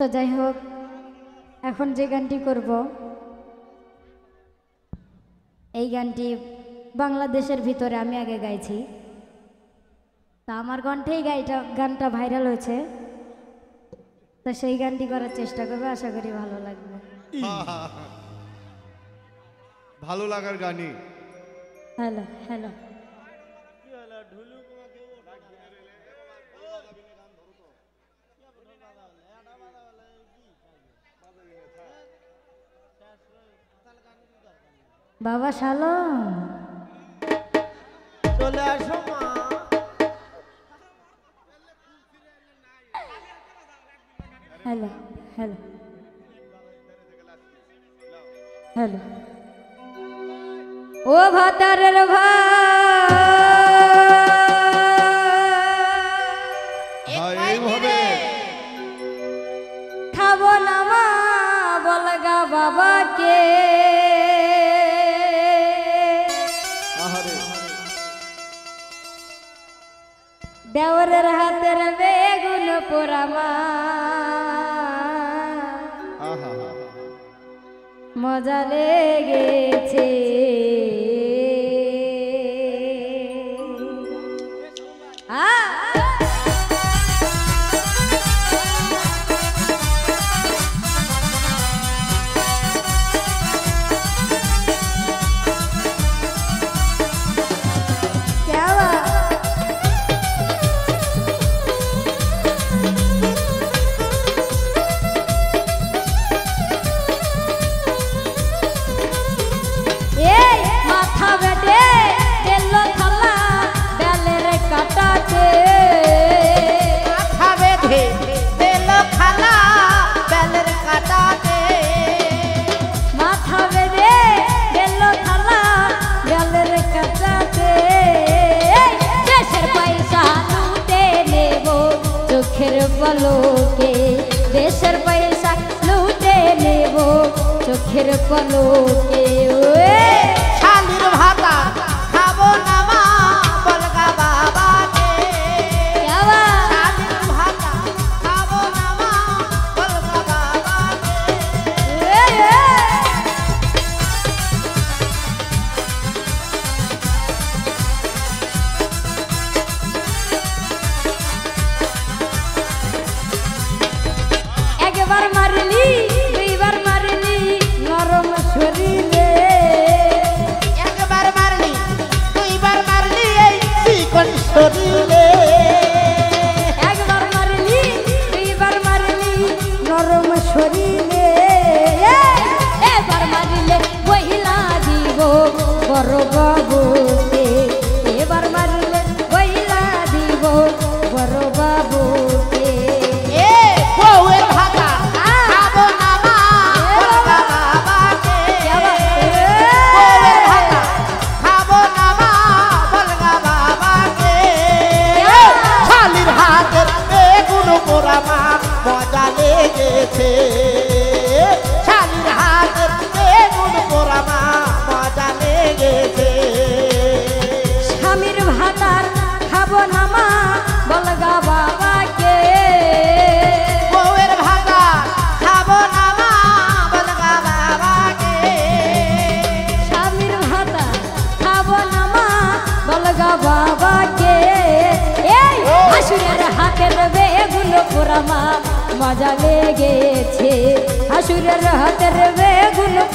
তো যাই হোক এখন যে গানটি করব এই গানটি বাংলাদেশের ভিতরে আমি আগে গাইছি। তা আমার কণ্ঠেই গাইটা গানটা ভাইরাল হয়েছে। তো সেই গানটি করার চেষ্টা করবে আশা করি ভালো লাগবে। ভালো লাগার গানি হ্যালো হ্যালো। বাবা সালম। চলে আসো হ্যালো হ্যালো। হ্যালো। ও ভাতার ভাইভাবে খাব নামা বলগা বাবাকে। আমাদের হাতের বেগুন পোড়ামা। মজা লেগেছে। कृपलो के ओए।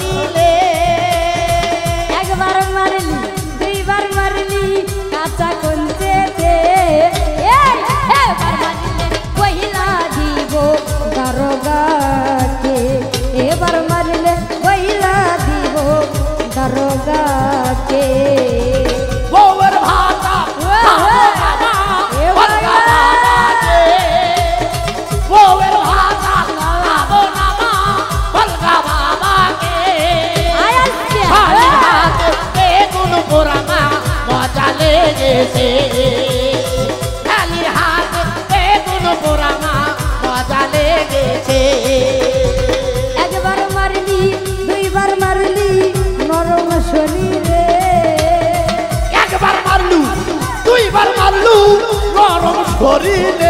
Dile. গেছে একবার মারলি দুইবার মারলি নরম শনি রে একবার মারলু দুইবার মারলু নরম শরীরে।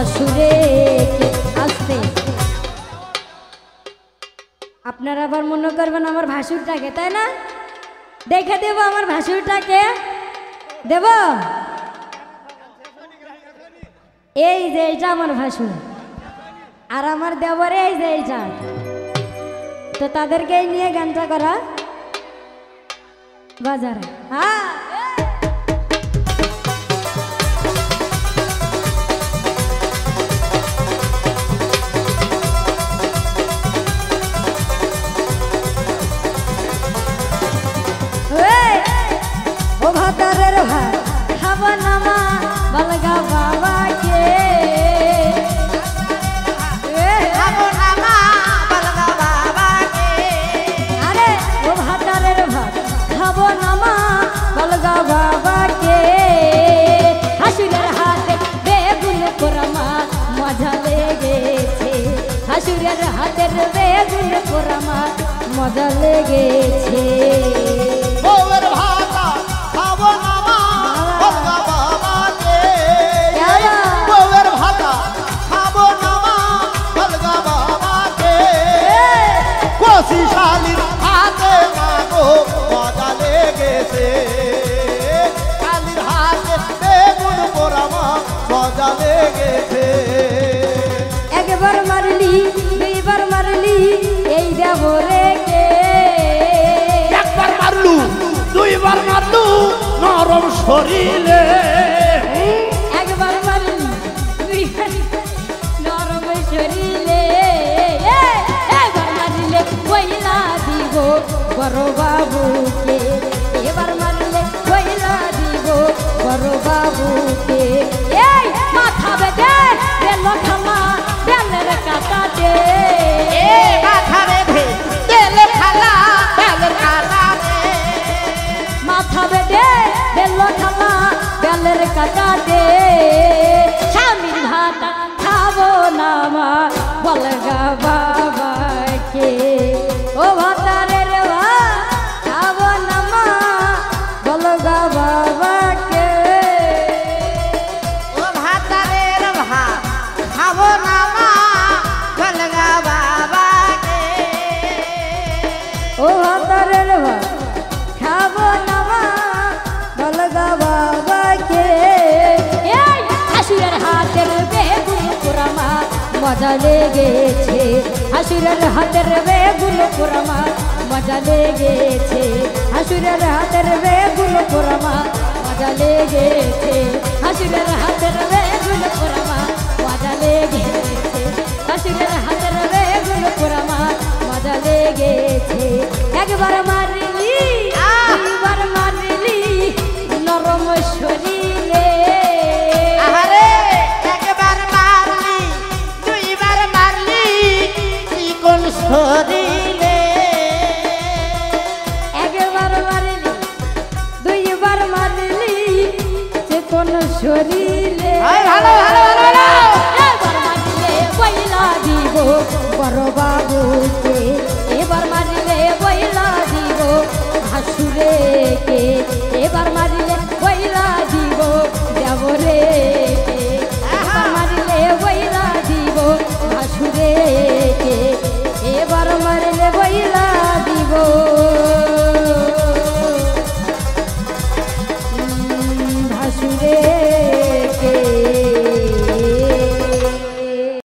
ভাসুরে কে আসতে? আপনারা আবার মনে করবেন আমার ভাসুরটাকে, তাই না? দেখে দেব আমার ভাসুরটাকে। দেব? এই যে এইটা আমার ভাসুর। আর আমার দেবরে এই যে এইটা। তো তাদেরকে নিয়ে গানটা করা বাজারে। হ্যাঁ। ও ভাতারের ভাত খাব না মা, বলগা বাবাকে। বলগা আরে, ও ভাতারের ভাত খাব না মা বাবাকে। হাসুরের হাতে বেগুন পোড়ামা মজা লেগেছে। হাসুরের হাতের বেগুন ভাতা শালির হাতে মাগো মজা লেগেছে। শালির হাতে বেগুন পোড়া মা মজা লেগেছে। একবার মারলি দুইবার মারলি এই দেবরে কে? একবার মারলু দুইবার মারলু নরম শরীরে। roubava মজা লেগেছে। হাসুরের হাতের বেগুন পুরামা মজা লেগেছে। হাসুরের হাতের বেগুন পুরামা মজা লেগেছে। হাসুরের হাতের বেগুন পুরামা মজা লেগেছে। হাসুরের হাতের বেগুন পুরামা মজা লেগেছে। একবার মারলি